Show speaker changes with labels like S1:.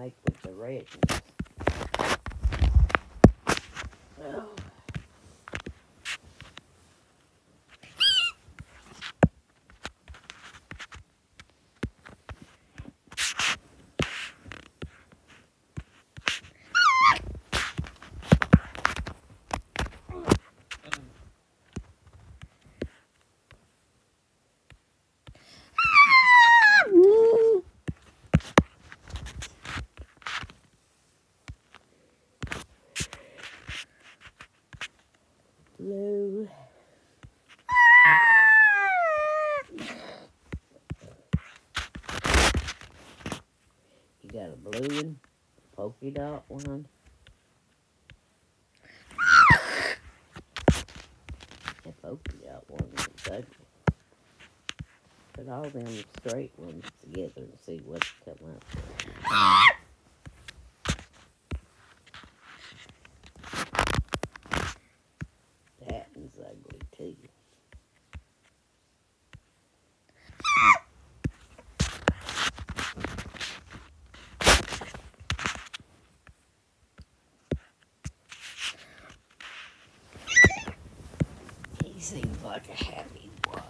S1: like with the red. Blue. You got a blue one, polka dot one. That polka dot one. Put all them straight ones together and see what's come up ugly too. he seems like a happy one.